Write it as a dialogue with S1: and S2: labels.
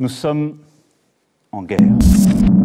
S1: Nous sommes en guerre.